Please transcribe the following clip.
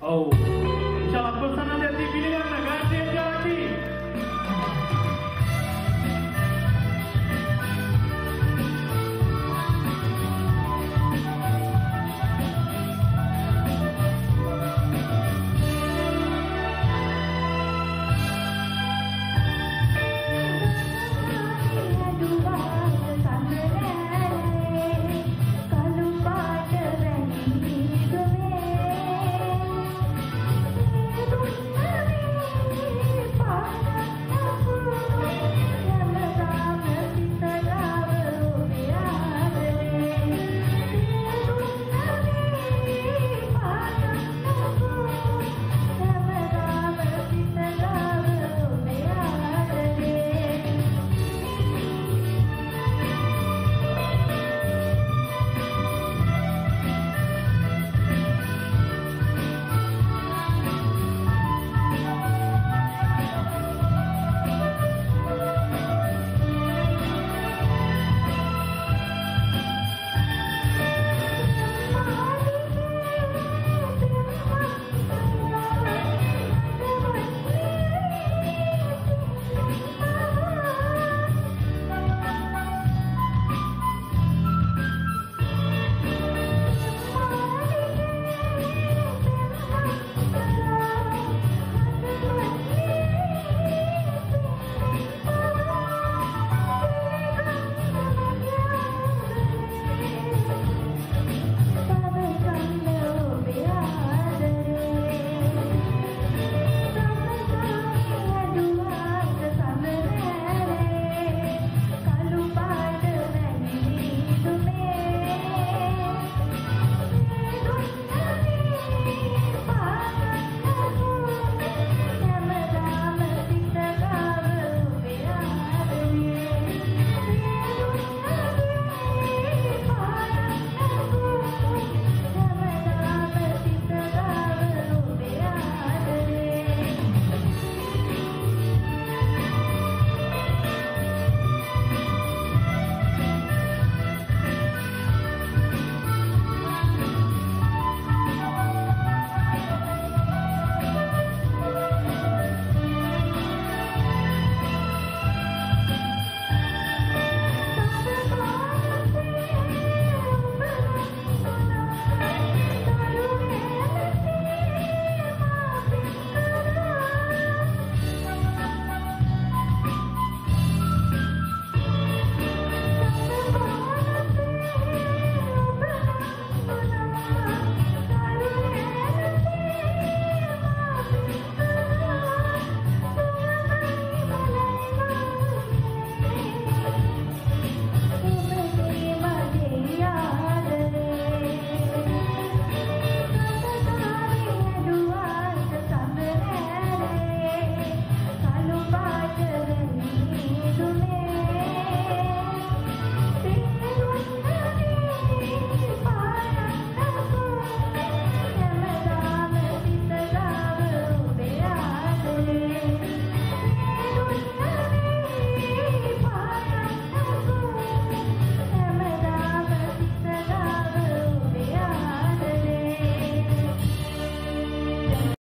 Oh, insyaAllah pesanan yang dipilih